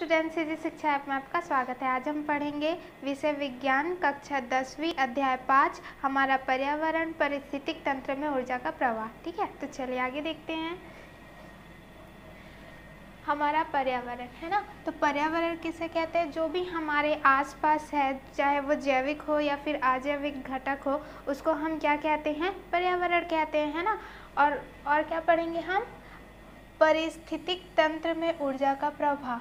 Student CG शिक्षा app में आपका स्वागत है। आज हम पढ़ेंगे विषय विज्ञान, कक्षा दसवीं, अध्याय पाँच, हमारा पर्यावरण, परिस्थितिक तंत्र में ऊर्जा का प्रवाह। ठीक है? तो चलिए आगे देखते हैं। हमारा पर्यावरण, है ना? तो पर्यावरण किसे कहते हैं? जो भी हमारे आसपास है, चाहे वो जैविक हो या फिर अजैविक घटक हो, उसको हम क्या कहते हैं? पर्यावरण कहते हैं, है ना? और और क्या पढ़ेंगे हम? परिस्थितिक तंत्र में ऊर्जा का प्रभाव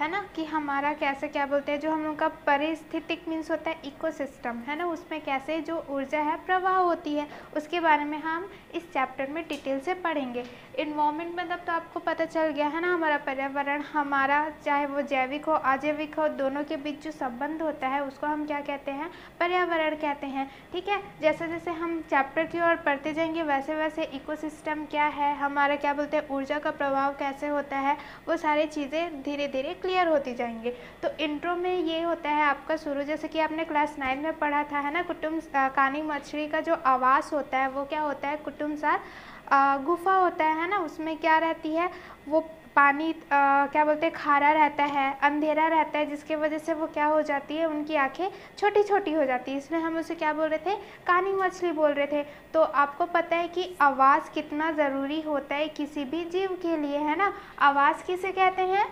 है ना, कि हमारा कैसे, क्या बोलते हैं, जो हम लोग का परिस्थितिक मीन्स होता है इकोसिस्टम है ना, उसमें कैसे जो ऊर्जा है, प्रवाह होती है, उसके बारे में हम इस चैप्टर में डिटेल से पढ़ेंगे। इन्वामेंट मतलब तो आपको पता चल गया है ना, हमारा पर्यावरण, हमारा, चाहे वो जैविक हो, अजैविक हो, दोनों के बीच जो संबंध होता है, उसको हम क्या कहते हैं, पर्यावरण कहते हैं, ठीक है? जैसे जैसे हम चैप्टर की ओर पढ़ते जाएँगे, वैसे वैसे इकोसिस्टम क्या है, हमारा क्या बोलते हैं, ऊर्जा का प्रभाव कैसे होता है, वो सारी चीज़ें धीरे धीरे क्लियर होती जाएँगे। तो इंट्रो में ये होता है आपका शुरू जैसे कि आपने क्लास नाइन में पढ़ा था है ना? कुटुम्ब कानी मछली का जो आवास होता है वो क्या होता है? कुटुम्बसार गुफा होता है ना? उसमें क्या रहती है? वो पानी आ, क्या बोलते हैं? खारा रहता है अंधेरा रहता है जिसके वजह से वो क्या हो जाती है? उनकी आँखें छोटी छोटी हो जाती है। इसलिए हम उसे क्या बोल रहे थे? कानी मछली बोल रहे थे। तो आपको पता है कि आवाज़ कितना ज़रूरी होता है किसी भी जीव के लिए है ना? आवाज़ किसे कहते हैं?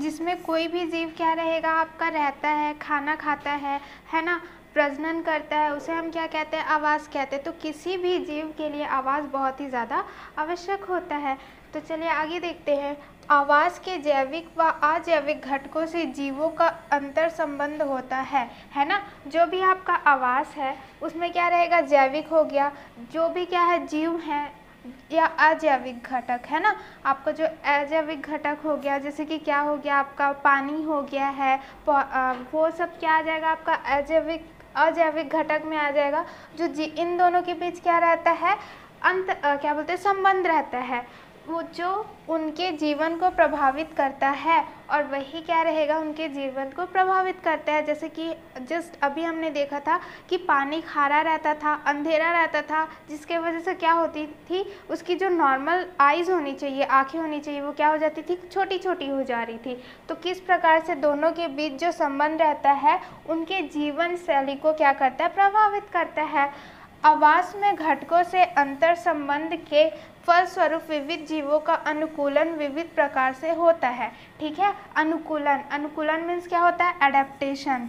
जिसमें कोई भी जीव क्या रहेगा? आपका रहता है, खाना खाता है है ना? प्रजनन करता है, उसे हम क्या कहते हैं? आवाज़ कहते हैं। तो किसी भी जीव के लिए आवाज़ बहुत ही ज़्यादा आवश्यक होता है। तो चलिए आगे देखते हैं। आवाज़ के जैविक व अजैविक घटकों से जीवों का अंतर संबंध होता है है ना? जो भी आपका आवाज़ है, उसमें क्या रहेगा? जैविक हो गया। जो भी क्या है? जीव है। या अजैविक घटक, है ना? आपका जो अजैविक घटक हो गया, जैसे कि क्या हो गया? आपका पानी हो गया है वो सब क्या आ जाएगा? आपका अजैविक अजैविक घटक में आ जाएगा, जो जी, इन दोनों के बीच क्या रहता है? अंत क्या बोलते हैं? संबंध रहता है। वो जो उनके जीवन को प्रभावित करता है और वही क्या रहेगा, उनके जीवन को प्रभावित करता है। जैसे कि जस्ट अभी हमने देखा था कि पानी खारा रहता था, अंधेरा रहता था, जिसके वजह से क्या होती थी, उसकी जो नॉर्मल आइज़ होनी चाहिए, आँखें होनी चाहिए, वो क्या हो जाती थी छोटी छोटी हो जा रही थी। तो किस प्रकार से दोनों के बीच जो संबंध रहता है, उनके जीवन शैली को क्या करता है, प्रभावित करता है। आवास में घटकों से अंतर संबंध के फलस्वरूप विविध जीवों का अनुकूलन विविध प्रकार से होता है। ठीक है? अनुकूलन। अनुकूलन मीन्स क्या होता है? एडेप्टेशन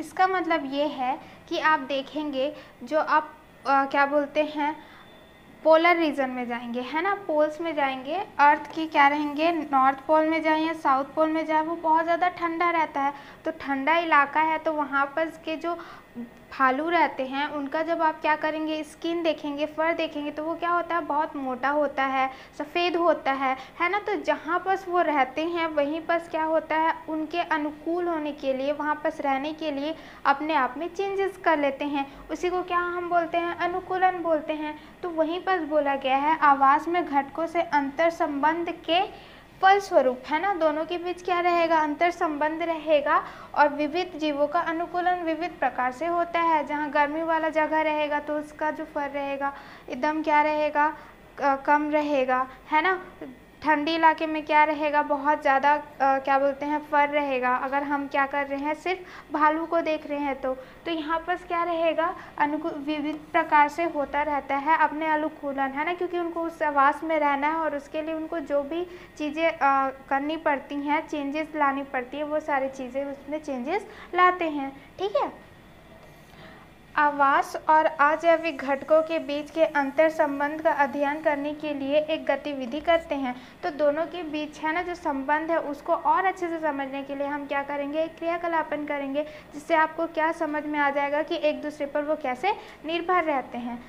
इसका मतलब ये है कि आप देखेंगे जो आप आ, क्या बोलते हैं? पोलर रीजन में जाएँगे, है ना? पोल्स में जाएँगे अर्थ की क्या रहेंगे? नॉर्थ पोल में जाए या साउथ पोल में जाए, वो बहुत ज़्यादा ठंडा रहता है। तो ठंडा इलाका है तो वहाँ पर के जो भालू रहते हैं, उनका जब आप क्या करेंगे स्किन देखेंगे फर देखेंगे तो वो क्या होता है, बहुत मोटा होता है, सफ़ेद होता है है ना? तो जहाँ पर वो रहते हैं, वहीं पर क्या होता है, उनके अनुकूल होने के लिए, वहाँ पर रहने के लिए अपने आप में चेंजेस कर लेते हैं। उसी को क्या हम बोलते हैं, अनुकूलन बोलते हैं। तो वहीं पर बोला गया है आवास में घटकों से अंतर संबंध के फलस्वरूप है ना? दोनों के बीच क्या रहेगा? अंतर संबंध रहेगा और विविध जीवों का अनुकूलन विविध प्रकार से होता है। जहाँ गर्मी वाला जगह रहेगा तो उसका जो फल रहेगा, एकदम क्या रहेगा? कम रहेगा, है ना? ठंडी इलाके में क्या रहेगा? बहुत ज़्यादा क्या बोलते हैं, फर रहेगा। अगर हम क्या कर रहे हैं, सिर्फ़ भालू को देख रहे हैं तो। तो यहाँ पर क्या रहेगा? अनुकूल विविध प्रकार से होता रहता है अपने अनुकूलन, है ना? क्योंकि उनको उस आवास में रहना है और उसके लिए उनको जो भी चीज़ें करनी पड़ती हैं चेंजेस लानी पड़ती है, वो सारी चीज़ें उसमें चेंजेस लाते हैं। ठीक है? आवास और अजैविक घटकों के बीच के अंतर संबंध का अध्ययन करने के लिए एक गतिविधि करते हैं। तो दोनों के बीच है ना जो संबंध है, उसको और अच्छे से समझने के लिए हम क्या करेंगे? एक क्रियाकलापन करेंगे, जिससे आपको क्या समझ में आ जाएगा कि एक दूसरे पर वो कैसे निर्भर रहते हैं।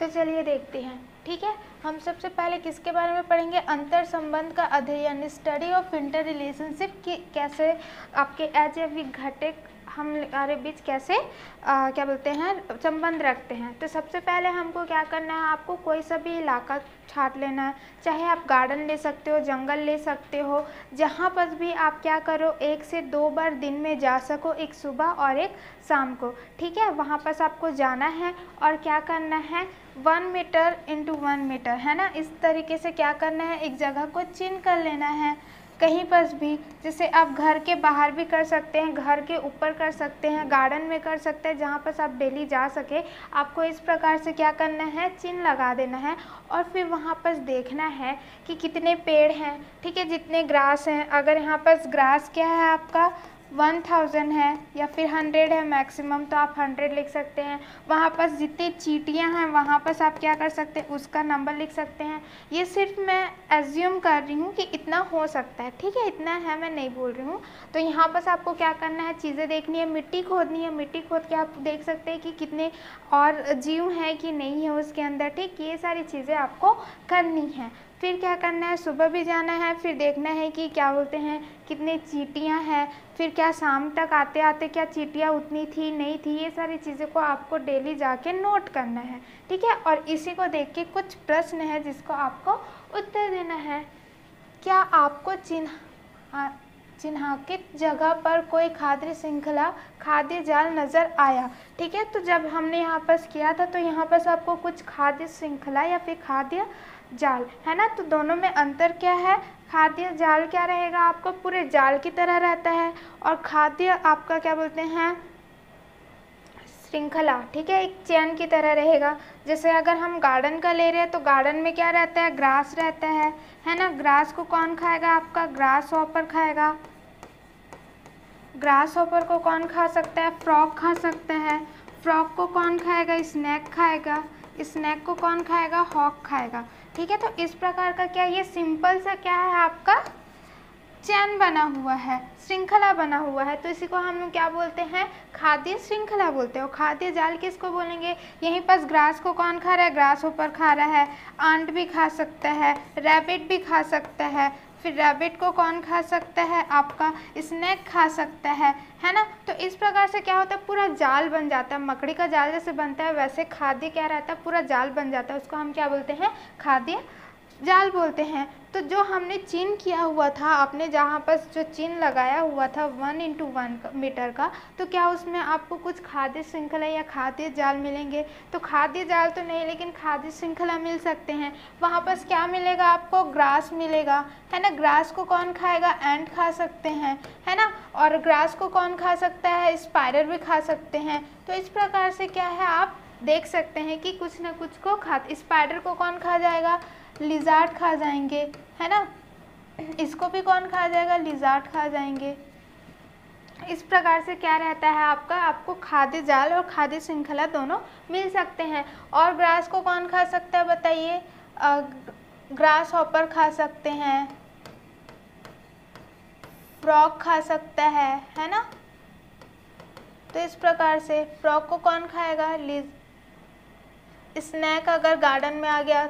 तो चलिए देखते हैं, ठीक है? हम सबसे पहले किसके बारे में पढ़ेंगे? अंतर संबंध का अध्ययन स्टडी ऑफ़ इंटर रिलेशनशिप की, कैसे आपके अजैविक घटक हमारे बीच कैसे आ, क्या बोलते हैं संबंध रखते हैं। तो सबसे पहले हमको क्या करना है आपको कोई सा भी इलाका छाट लेना है। चाहे आप गार्डन ले सकते हो जंगल ले सकते हो जहाँ पर भी आप क्या करो एक से दो बार दिन में जा सको एक सुबह और एक शाम को। ठीक है? वहाँ पर आपको जाना है और क्या करना है one metre into one metre है ना? इस तरीके से क्या करना है एक जगह को चिन्ह कर लेना है। कहीं पर भी, जैसे आप घर के बाहर भी कर सकते हैं, घर के ऊपर कर सकते हैं गार्डन में कर सकते हैं, जहाँ पर आप डेली जा सके, आपको इस प्रकार से क्या करना है? चिन्ह लगा देना है और फिर वहाँ पर देखना है कि कितने पेड़ हैं, ठीक है, जितने ग्रास हैं। अगर यहाँ पर ग्रास क्या है आपका? वन थाउज़ेंड है या फिर हंड्रेड है मैक्सिमम तो आप हंड्रेड लिख सकते हैं। वहाँ पर जितनी चीटियाँ हैं, वहाँ पर आप क्या कर सकते हैं, उसका नंबर लिख सकते हैं। ये सिर्फ़ मैं एज्यूम कर रही हूँ कि इतना हो सकता है, ठीक है? इतना है, मैं नहीं बोल रही हूँ। तो यहाँ पर आपको क्या करना है, चीज़ें देखनी है, मिट्टी खोदनी है। मिट्टी खोद के आप देख सकते हैं कि कितने और जीव हैं कि नहीं है उसके अंदर, ठीक? ये सारी चीज़ें आपको करनी है। फिर क्या करना है, सुबह भी जाना है, फिर देखना है कि क्या बोलते हैं, कितने चीटियाँ हैं फिर क्या शाम तक आते आते क्या चीटियाँ उतनी थी, नहीं थी? ये सारी चीज़ों को आपको डेली जाके नोट करना है, ठीक है? और इसी को देख के कुछ प्रश्न है जिसको आपको उत्तर देना है। क्या आपको चिन्ह चिन्हांकित जगह पर कोई खाद्य श्रृंखला, खाद्य जाल नज़र आया? ठीक है तो जब हमने यहाँ पर किया था तो यहाँ पर आपको कुछ खाद्य श्रृंखला या फिर खाद्य जाल, है ना? तो दोनों में अंतर क्या है? खाद्य जाल क्या रहेगा? आपको पूरे जाल की तरह रहता है। और खाद्य आपका क्या बोलते हैं? श्रृंखला, ठीक है? एक चैन की तरह रहेगा। जैसे अगर हम गार्डन का ले रहे हैं तो गार्डन में क्या रहता है? ग्रास रहता है। है ना? ग्रास को कौन खाएगा? आपका ग्रास ऑपर खाएगा। ग्रास ऑपर को कौन खा सकता है? फ्रॉक खा सकता है। फ्रॉक को कौन खाएगा? स्नैक खाएगा। स्नैक को कौन खाएगा? हॉक खाएगा। ठीक है तो इस प्रकार का क्या ये सिंपल सा क्या है आपका? चैन बना हुआ है, श्रृंखला बना हुआ है तो इसी को हम लोग क्या बोलते हैं? खाद्य श्रृंखला बोलते हैं। खाद्य जाल किसको बोलेंगे? यहीं पर ग्रास को कौन खा रहा है? ग्रास ऊपर खा रहा है। आंट भी खा सकता है रैबिट भी खा सकता है। फिर रैबिट को कौन खा सकता है? आपका स्नैक खा सकता है है ना? तो इस प्रकार से क्या होता है? पूरा जाल बन जाता है। मकड़ी का जाल जैसे बनता है, वैसे खाद्य क्या रहता है? पूरा जाल बन जाता है। उसको हम क्या बोलते हैं? खाद्य जाल बोलते हैं। तो जो हमने चिन्ह किया हुआ था, आपने जहाँ पर जो चिन्ह लगाया हुआ था वन इंटू वन मीटर का तो क्या उसमें आपको कुछ खाद्य श्रृंखला या खाद्य जाल मिलेंगे? तो खाद्य जाल तो नहीं, लेकिन खाद्य श्रृंखला मिल सकते हैं। वहाँ पर क्या मिलेगा? आपको ग्रास मिलेगा। है ना? ग्रास को कौन खाएगा? एंड खा सकते हैं। है ना? और ग्रास को कौन खा सकता है? स्पाइडर भी खा सकते हैं। तो इस प्रकार से क्या है? आप देख सकते हैं कि कुछ ना कुछ को खा स्पाइडर को कौन खा जाएगा? लिजार्ड खा जाएँगे, है ना? इसको भी कौन खा जाएगा? लिजार्ड खा जाएँगे। इस प्रकार से क्या रहता है आपका? आपको खाद्य जाल और खाद्य श्रृंखला दोनों मिल सकते हैं। और ग्रास को कौन खा सकता है बताइए? ग्रास हॉपर खा सकते हैं। फ्रॉक खा सकता है है ना? तो इस प्रकार से फ्रॉक को कौन खाएगा? लिज स्नैक अगर गार्डन में आ गया,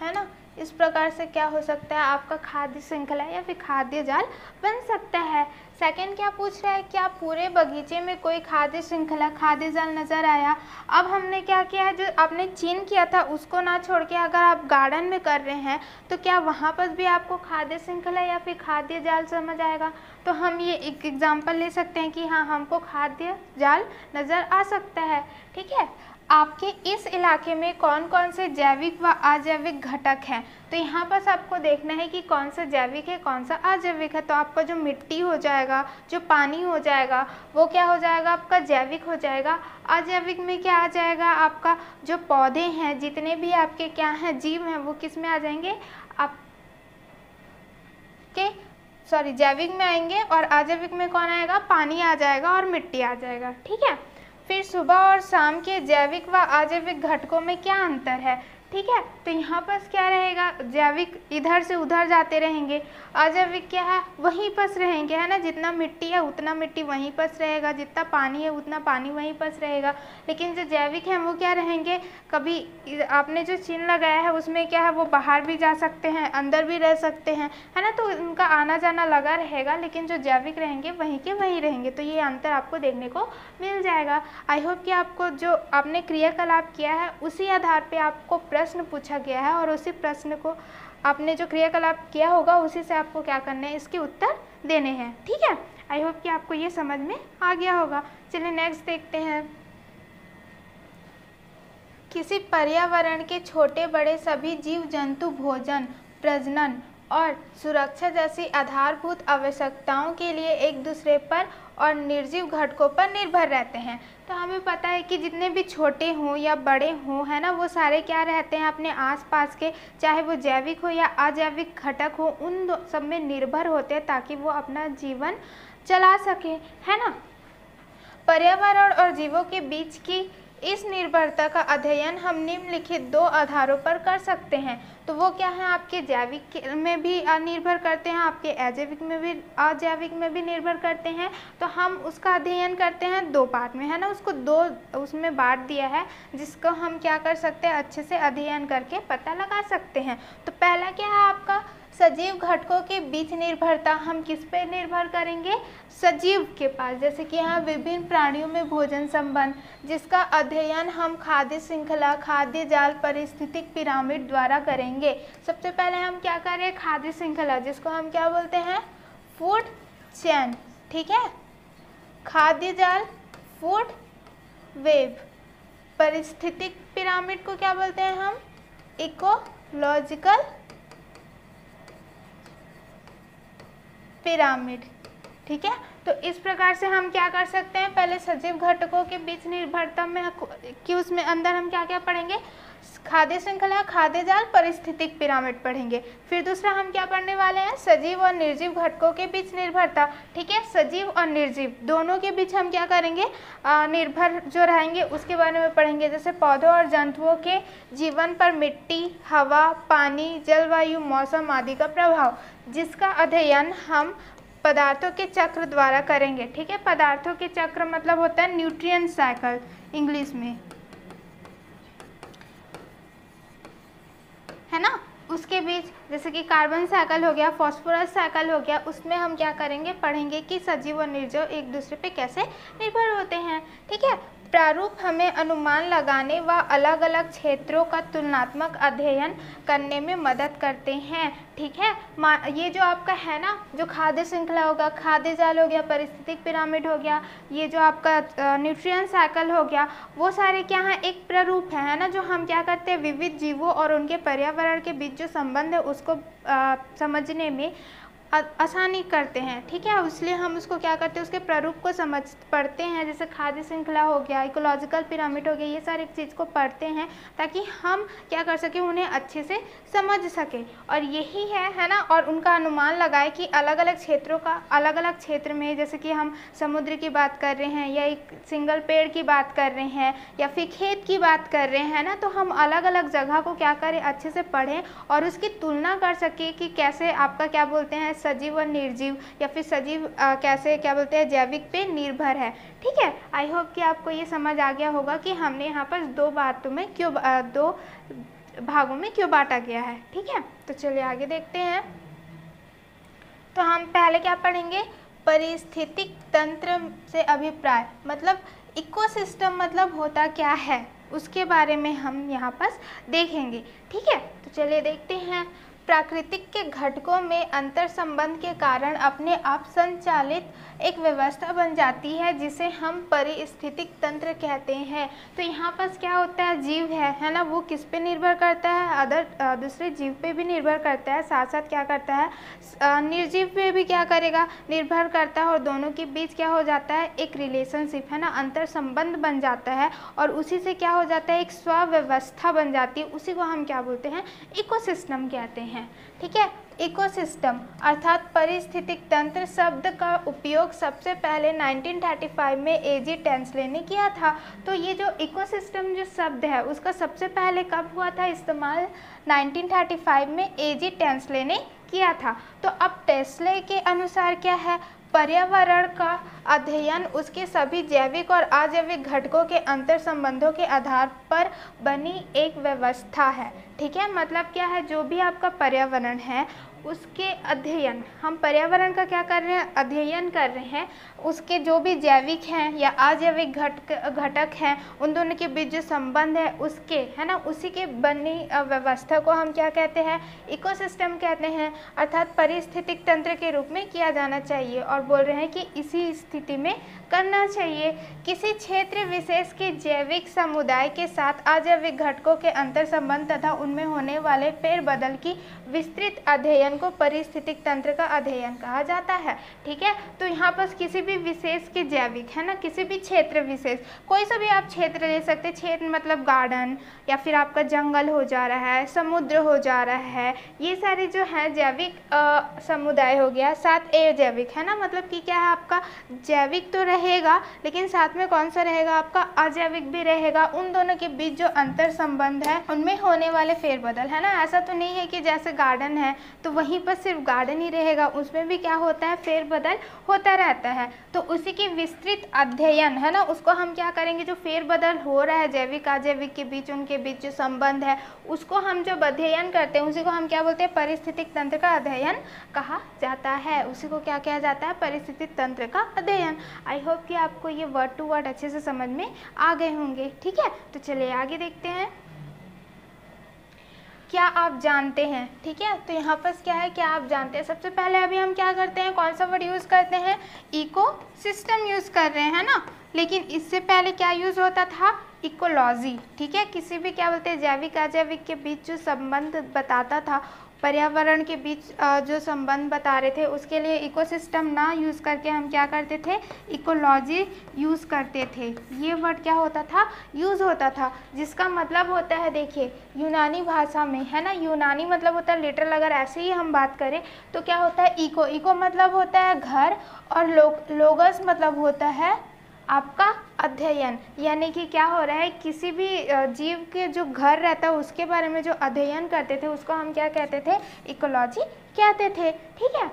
है ना? इस प्रकार से क्या हो सकता है? आपका खाद्य श्रृंखला या फिर खाद्य जाल बन सकता है। सेकंड क्या पूछ रहा है क्या पूरे बगीचे में कोई खाद्य श्रृंखला, खाद्य जाल नज़र आया? अब हमने क्या किया है? जो आपने चीन किया था, उसको ना छोड़ के अगर आप गार्डन में कर रहे हैं तो क्या वहाँ पर भी आपको खाद्य श्रृंखला या फिर खाद्य जाल समझ आएगा? तो हम ये एक एग्ज़ाम्पल ले सकते हैं कि हाँ हमको खाद्य जाल नज़र आ सकता है। ठीक है? आपके इस इलाके में कौन कौन से जैविक व अजैविक घटक हैं? तो यहाँ पर आपको देखना है कि कौन सा जैविक है कौन सा अजैविक है। तो आपका जो मिट्टी हो जाएगा, जो पानी हो जाएगा, वो क्या हो जाएगा? आपका जैविक हो जाएगा। अजैविक में क्या आ जाएगा? आपका जो पौधे हैं, जितने भी आपके क्या हैं, जीव हैं, वो किसमें आ जाएँगे? आप के सॉरी जैविक में आएँगे और अजैविक में कौन आएगा? पानी आ जाएगा और मिट्टी आ जाएगा। ठीक है? फिर सुबह और शाम के जैविक व अजैविक घटकों में क्या अंतर है? ठीक है? तो यहाँ पर क्या रहेगा? जैविक इधर से उधर जाते रहेंगे। अजैविक क्या है? वहीं पस रहेंगे, है ना? जितना मिट्टी है, उतना मिट्टी वहीं पस रहेगा। जितना पानी है, उतना पानी वहीं पस रहेगा। लेकिन जो जैविक है, वो क्या रहेंगे? कभी आपने जो चिन्ह लगाया है, उसमें क्या है? वो बाहर भी जा सकते हैं, अंदर भी रह सकते हैं, है ना? तो उनका आना जाना लगा रहेगा, लेकिन जो जैविक रहेंगे, वहीं के वहीं रहेंगे। तो ये अंतर आपको देखने को मिल जाएगा। आई होप कि आपको जो आपने क्रियाकलाप किया है, उसी आधार पर आपको प्रश्न पूछा गया है और उसी प्रश्न को आपने जो क्रियाकलाप किया होगा, उसी से आपको क्या करना है, इसके उत्तर देने हैं। ठीक है? आई होप कि आपको ये समझ में आ गया होगा। चलिए नेक्स्ट देखते हैं। किसी पर्यावरण के छोटे बड़े सभी जीव जंतु भोजन, प्रजनन और सुरक्षा जैसी आधारभूत आवश्यकताओं के लिए एक दूसरे पर और निर्जीव घटकों पर निर्भर रहते हैं। तो हमें पता है कि जितने भी छोटे हों या बड़े हों, है ना, वो सारे क्या रहते हैं अपने आसपास के, चाहे वो जैविक हो या अजैविक घटक हो, उन सब में निर्भर होते हैं ताकि वो अपना जीवन चला सकें, है ना। पर्यावरण और जीवों के बीच की इस निर्भरता का अध्ययन हम निम्नलिखित दो आधारों पर कर सकते हैं। तो वो क्या है? आपके जैविक में भी निर्भर करते हैं, आपके अजैविक में भी, अजैविक में भी निर्भर करते हैं। तो हम उसका अध्ययन करते हैं दो पार्ट में, है ना? उसको दो, उसमें बांट दिया है, जिसको हम क्या कर सकते हैं? अच्छे से अध्ययन करके पता लगा सकते हैं। तो पहला क्या है आपका? सजीव घटकों के बीच निर्भरता हम किस पे निर्भर करेंगे? सजीव के पास। जैसे कि यहाँ विभिन्न प्राणियों में भोजन संबंध, जिसका अध्ययन हम खाद्य श्रृंखला, खाद्य जाल, परिस्थितिक पिरामिड द्वारा करेंगे। सबसे पहले हम क्या करें खाद्य श्रृंखला, जिसको हम क्या बोलते हैं? Food chain. ठीक है? खाद्य जाल, फ़ूड वेब। परिस्थितिक पिरामिड को क्या बोलते हैं हम? इकोलॉजिकल पिरामिड ठीक है? तो इस प्रकार से हम क्या कर सकते हैं? पहले सजीव घटकों के बीच निर्भरता में कि उसमें अंदर हम क्या क्या पढ़ेंगे? खाद्य श्रृंखला खाद्य जाल परिस्थितिक पिरामिड पढ़ेंगे। फिर दूसरा हम क्या पढ़ने वाले हैं? सजीव और निर्जीव घटकों के बीच निर्भरता ठीक है? सजीव और निर्जीव दोनों के बीच हम क्या करेंगे? आ, निर्भर जो रहेंगे उसके बारे में पढ़ेंगे। जैसे पौधों और जंतुओं के जीवन पर मिट्टी हवा पानी जलवायु मौसम आदि का प्रभाव। जिसका अध्ययन हम पदार्थों के चक्र द्वारा करेंगे, ठीक है? पदार्थों के चक्र मतलब होता है न्यूट्रिएंट साइकिल इंग्लिश में। है ना? उसके बीच, जैसे कि कार्बन साइकिल हो गया फॉस्फोरस साइकिल हो गया, उसमें हम क्या करेंगे? पढ़ेंगे कि सजीव और निर्जीव एक दूसरे पे कैसे निर्भर होते हैं, ठीक है? प्रारूप हमें अनुमान लगाने व अलग अलग क्षेत्रों का तुलनात्मक अध्ययन करने में मदद करते हैं ठीक है? ये जो आपका है ना जो खाद्य श्रृंखला होगा खाद्य जाल हो गया परिस्थितिक पिरामिड हो गया ये जो आपका न्यूट्रिएंट साइकिल हो गया वो सारे क्या हैं? एक प्रारूप है है ना? जो हम क्या करते हैं? विविध जीवों और उनके पर्यावरण के बीच जो संबंध है उसको आ, समझने में आसानी करते हैं, ठीक है? इसलिए हम उसको क्या करते हैं, उसके प्रारूप को समझ, पढ़ते हैं, जैसे खाद्य श्रृंखला हो गया, इकोलॉजिकल पिरामिड हो गया, ये सारी चीज़ को पढ़ते हैं, ताकि हम क्या कर सकें, उन्हें अच्छे से समझ सकें। और यही है है ना? और उनका अनुमान लगाए कि अलग अलग क्षेत्रों का अलग अलग क्षेत्र में, जैसे कि हम समुद्र की बात कर रहे हैं, या एक सिंगल पेड़ की बात कर रहे हैं, या फिर खेत की बात कर रहे हैं ना? तो हम अलग अलग जगह को क्या करें, अच्छे से पढ़ें, और उसकी तुलना कर सकें कि कैसे आपका, क्या बोलते हैं सजीव और निर्जीव या फिर सजीव आ, कैसे क्या बोलते हैं जैविक पे निर्भर है। ठीक है? आई होप कि आपको ये समझ आ गया होगा कि हमने यहाँ पर दो बातों में क्यों आ, दो भागों में क्यों बांटा गया है। ठीक है? तो चलिए आगे देखते हैं। तो हम पहले क्या पढ़ेंगे? परिस्थितिक तंत्र से अभिप्राय। मतलब इकोसिस्टम मतलब होता क्या है? उसके बारे में हम यहाँ पर देखेंगे। ठीक है? तो चलिए देखते हैं। प्राकृतिक के घटकों में अंतर संबंध के कारण अपने आप संचालित एक व्यवस्था बन जाती है, जिसे हम परिस्थितिक तंत्र कहते हैं। तो यहाँ पास क्या होता है? जीव है है ना? वो किस पे निर्भर करता है? अदर दूसरे जीव पे भी निर्भर करता है। साथ साथ क्या करता है? निर्जीव पे भी क्या करेगा? निर्भर करता है और दोनों के बीच क्या हो जाता है? एक रिलेशनशिप है ना? अंतर संबंध बन जाता है और उसी से क्या हो जाता है? एक स्व्यवस्था बन जाती है। उसी को हम क्या बोलते हैं? इकोसिस्टम कहते हैं। ठीक है? इकोसिस्टम अर्थात परिस्थितिक तंत्र शब्द का उपयोग सबसे पहले 1935 में एजी टेंसले ने किया था। तो ये जो इकोसिस्टम जो शब्द है, उसका सबसे पहले कब हुआ था इस्तेमाल? 1935 में एजी टेंसले ने किया था। तो अब टेस्ले के अनुसार क्या है? पर्यावरण का अध्ययन उसके सभी जैविक और अजैविक घटकों के अंतर संबंधों के आधार पर बनी एक व्यवस्था है। ठीक है? मतलब क्या है? जो भी आपका पर्यावरण है उसके अध्ययन। हम पर्यावरण का क्या कर रहे हैं? अध्ययन कर रहे हैं। उसके जो भी जैविक हैं या अजैविक घटक घटक हैं, उन दोनों के बीच जो संबंध है, उसके, है ना? उसी के बनी व्यवस्था को हम क्या कहते हैं? इकोसिस्टम कहते हैं। अर्थात परिस्थितिक तंत्र के रूप में किया जाना चाहिए और बोल रहे हैं कि इसी स्थिति में करना चाहिए। किसी क्षेत्र विशेष के जैविक समुदाय के साथ अजैविक घटकों के अंतर संबंध तथा उनमें होने वाले फेरबदल की विस्तृत अध्ययन को परिस्थितिक तंत्र का अध्ययन कहा जाता है। ठीक है? तो यहाँ पर किसी भी विशेष के जैविक, है ना? किसी भी क्षेत्र विशेष, कोई सा भी आप क्षेत्र ले सकते क्षेत्र मतलब गार्डन या फिर आपका जंगल हो जा रहा है, समुद्र हो जा रहा है। ये सारे जो है जैविक समुदाय हो गया साथ ए जैविक, है ना? मतलब कि क्या है आपका? जैविक तो रहेगा, लेकिन साथ में कौन सा रहेगा आपका? अजैविक भी रहेगा। उन दोनों के बीच जो अंतर संबंध है, उनमें होने वाले फेरबदल, है ना? ऐसा तो नहीं है कि जैसे गार्डन है तो वहीं पर सिर्फ़ गार्डन ही रहेगा, उसमें भी क्या होता है? फेरबदल होता रहता है। तो उसी की विस्तृत अध्ययन, है ना? उसको हम क्या करेंगे? जो फेरबदल हो रहा है, जैविक अजैविक के बीच, उनके बीच जो संबंध है, उसको हम जब अध्ययन करते हैं, उसी को हम क्या बोलते हैं? परिस्थितिक तंत्र का अध्ययन कहा जाता है। उसी को क्या कहा जाता है? परिस्थितिक तंत्र का अध्ययन। आई होप कि आपको ये वर्ड टू वर्ड अच्छे से समझ में आ गए होंगे। ठीक है? तो चलिए आगे देखते हैं। क्या आप जानते हैं? ठीक है? तो यहाँ पर क्या है क्या आप जानते हैं। सबसे पहले अभी हम क्या करते हैं? कौन सा वर्ड यूज़ करते हैं? इको सिस्टम यूज़ कर रहे हैं ना? लेकिन इससे पहले क्या यूज़ होता था? इकोलॉजी ठीक है? किसी भी क्या बोलते हैं? जैविक, अजैविक के बीच जो संबंध बताता था पर्यावरण के बीच जो संबंध बता रहे थे, उसके लिए इकोसिस्टम ना यूज़ करके हम क्या करते थे? इकोलॉजी यूज़ करते थे। ये वर्ड क्या होता था? यूज़ होता था, जिसका मतलब होता है, देखिए, यूनानी भाषा में, है ना? यूनानी मतलब होता है लिटरल अगर ऐसे ही हम बात करें तो क्या होता है? इको इको मतलब होता है घर, और लोग लोगस मतलब होता है आपका अध्ययन, यानी कि क्या हो रहा है, किसी भी जीव के जो घर रहता है, उसके बारे में जो अध्ययन करते थे, उसको हम क्या कहते थे? इकोलॉजी कहते थे, ठीक है?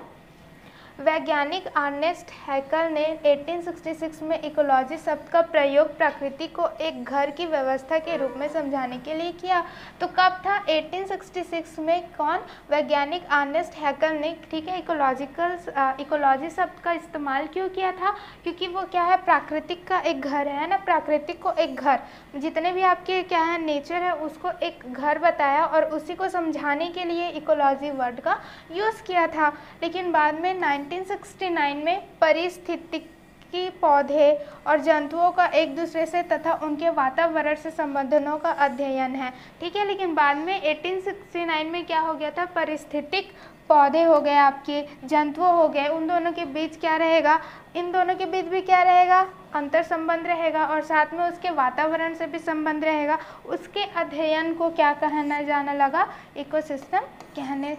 वैज्ञानिक आर्नेस्ट हैकल ने 1866 में इकोलॉजी शब्द का प्रयोग प्रकृति को एक घर की व्यवस्था के रूप में समझाने के लिए किया। तो कब था 1866 में? कौन? वैज्ञानिक आर्नेस्ट हैकल ने, ठीक है, इकोलॉजिकल इकोलॉजी शब्द का इस्तेमाल क्यों किया था? क्योंकि वो क्या है, प्राकृतिक का एक घर है ना? प्राकृतिक को एक घर। जितने भी आपके क्या है, नेचर है, उसको एक घर बताया और उसी को समझाने के लिए इकोलॉजी वर्ड का यूज़ किया था। लेकिन बाद में नाइन 1969 में परिस्थितिकी पौधे और जंतुओं का एक दूसरे से तथा उनके वातावरण से संबंधनों का अध्ययन है। ठीक है, लेकिन बाद में 1869 में क्या हो गया था? परिस्थितिक पौधे हो गए आपके, जंतुओं हो गए। उन दोनों के बीच क्या रहेगा? इन दोनों के बीच भी क्या रहेगा? अंतर संबंध रहेगा और साथ में उसके वातावरण से भी संबंध रहेगा। उसके अध्ययन को क्या कहना जाना लगा? इकोसिस्टम कहने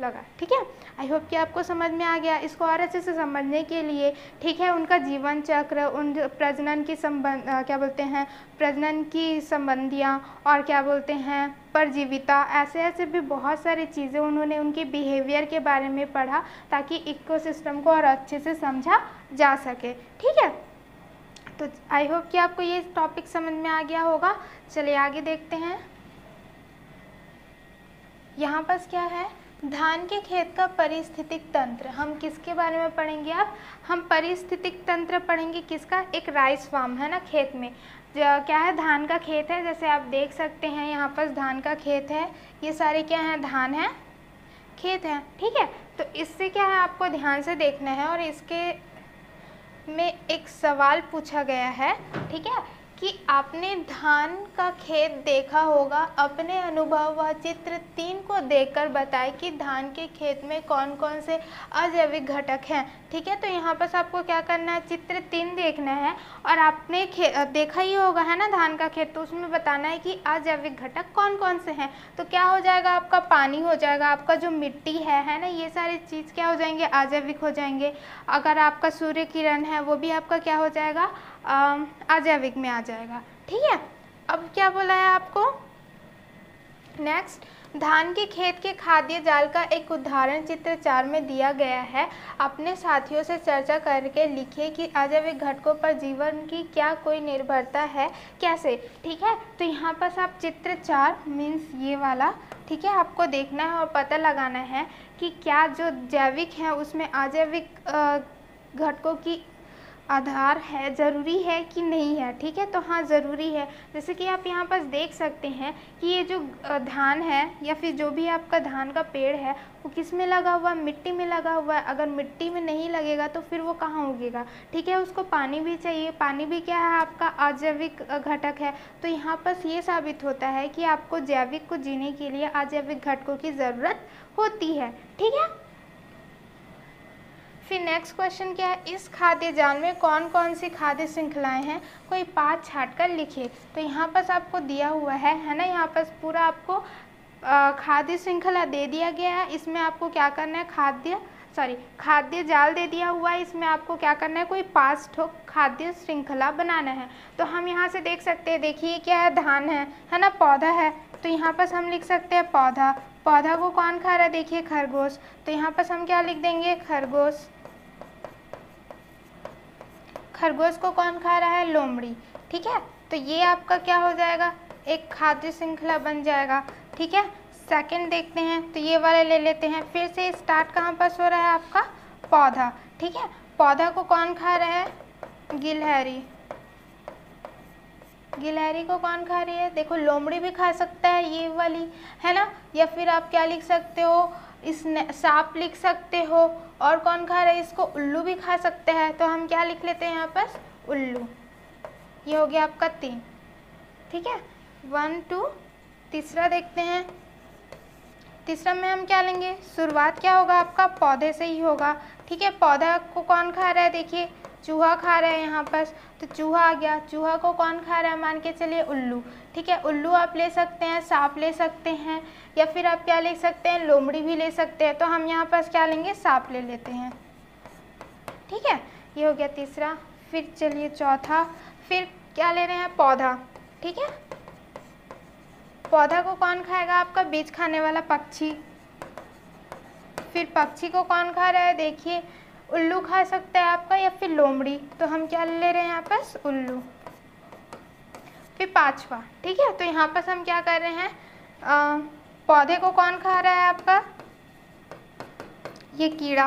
लगा। ठीक है? आई होप कि आपको समझ में आ गया। इसको और अच्छे से समझने के लिए, ठीक है, उनका जीवन चक्र, उन प्रजनन की संबंध क्या बोलते हैं, प्रजनन की संबंधियाँ और क्या बोलते हैं, परजीविता ऐसे ऐसे भी बहुत सारी चीज़ें उन्होंने उनके बिहेवियर के बारे में पढ़ा ताकि इकोसिस्टम को और अच्छे से समझा जा सके। ठीक है? तो आई होप कि आपको ये टॉपिक समझ में आ गया होगा। चलिए आगे देखते हैं। यहाँ पर क्या है? धान के खेत का परिस्थितिक तंत्र, हम किसके बारे में पढ़ेंगे आप? हम परिस्थितिक तंत्र पढ़ेंगे किसका? एक राइस फार्म, है ना, खेत में। क्या है, धान का खेत है, जैसे आप देख सकते हैं, यहाँ पर धान का खेत है। ये सारे क्या हैं, धान है, खेत है, ठीक है? तो इससे क्या है, आपको ध्यान से देखना है और इसके में एक सवाल पूछा गया है, ठीक है? कि आपने धान का खेत देखा होगा। अपने अनुभव व चित्र तीन को देखकर बताए कि धान के खेत में कौन कौन से अजैविक घटक हैं। ठीक है तो यहाँ पर आपको क्या करना है? चित्र तीन देखना है। और आपने देखा ही होगा, है ना, धान का खेत? तो उसमें बताना है कि अजैविक घटक कौन कौन से हैं। तो क्या हो जाएगा? आपका पानी हो जाएगा, आपका जो मिट्टी है है ना, ये सारी चीज़ क्या हो जाएँगे? अजैविक हो जाएँगे। अगर आपका सूर्य किरण है, वो भी आपका क्या हो जाएगा? अजैविक में आ जाएगा। ठीक है? अब क्या बोला है आपको? नेक्स्ट धान के खेत के खाद्य जाल का एक उदाहरण चित्र चार में दिया गया है। अपने साथियों से चर्चा करके लिखिए कि अजैविक घटकों पर जीवन की क्या कोई निर्भरता है? कैसे? ठीक है? तो यहाँ पर आप चित्र चार मीन्स ये वाला। ठीक है? आपको देखना है और पता लगाना है कि क्या जो जैविक है, उसमें अजैविक घटकों की आधार है, ज़रूरी है कि नहीं है, ठीक है? तो हाँ ज़रूरी है। जैसे कि आप यहाँ पर देख सकते हैं कि ये जो धान है या फिर जो भी आपका धान का पेड़ है, वो किसमें लगा हुआ है? मिट्टी में लगा हुआ है। अगर मिट्टी में नहीं लगेगा तो फिर वो कहाँ उगेगा? ठीक है? उसको पानी भी चाहिए। पानी भी क्या है? आपका अजैविक घटक है। तो यहाँ पर ये साबित होता है कि आपको जैविक को जीने के लिए अजैविक घटकों की ज़रूरत होती है। ठीक है? फिर नेक्स्ट क्वेश्चन क्या है? इस खाद्य जाल में कौन कौन सी खाद्य श्रृंखलाएँ हैं? कोई पाँच छाट कर लिखिए। तो यहाँ पर आपको दिया हुआ है है ना? यहाँ पर पूरा आपको खाद्य श्रृंखला दे दिया गया है। इसमें आपको क्या करना है? खाद्य सॉरी खाद्य जाल दे दिया हुआ है। इसमें आपको क्या करना है? कोई पाँच ठो खाद्य श्रृंखला बनाना है। तो हम यहाँ से देख सकते हैं, देखिए क्या है, धान है है ना? पौधा है। तो यहाँ पर हम लिख सकते हैं पौधा। पौधा को कौन खा रहा है? देखिए खरगोश। तो यहाँ पर हम क्या लिख देंगे? खरगोश। खरगोश को कौन खा रहा है? लोमड़ी। ठीक है? तो ये आपका क्या हो जाएगा? एक खाद्य श्रृंखला बन जाएगा। ठीक है? सेकंड देखते हैं तो ये वाला ले लेते हैं। फिर से स्टार्ट कहाँ पर हो रहा है आपका? पौधा। ठीक है? पौधा को कौन खा रहा है? गिलहरी। गिलहरी को कौन खा रही है? देखो, लोमड़ी भी खा सकता है ये वाली। है ना? या फिर आप क्या लिख सकते हो? इस सांप लिख सकते हो और कौन खा रहा है? इसको उल्लू भी खा सकते हैं। तो हम क्या लिख लेते हैं यहाँ पर? उल्लू। ये हो गया आपका तीन। ठीक है? वन टू तीसरा देखते हैं। तीसरा में हम क्या लेंगे? शुरुआत क्या होगा? आपका पौधे से ही होगा। ठीक है? पौधा को कौन खा रहा है? देखिए, चूहा खा रहा है यहाँ पर। तो चूहा आ गया। चूहा को कौन खा रहा है? मान के चलिए उल्लू। ठीक है, उल्लू आप ले सकते हैं, सांप ले सकते हैं, या फिर आप क्या ले सकते हैं, लोमड़ी भी ले सकते हैं तो हम यहाँ पर क्या लेंगे, सांप ले लेते हैं। ठीक है, ये हो गया तीसरा, फिर चलिए चौथा, फिर क्या ले रहे हैं, पौधा। ठीक है, पौधा को कौन खाएगा आपका, बीज खाने वाला पक्षी। फिर पक्षी को कौन खा रहा है, देखिए, उल्लू खा सकता है आपका, या फिर लोमड़ी तो हम क्या ले रहे हैं यहाँ पास, उल्लू। फिर पांचवा ठीक है? तो यहाँ पर हम क्या कर रहे हैं? आ, पौधे को कौन खा रहा है आपका? ये कीड़ा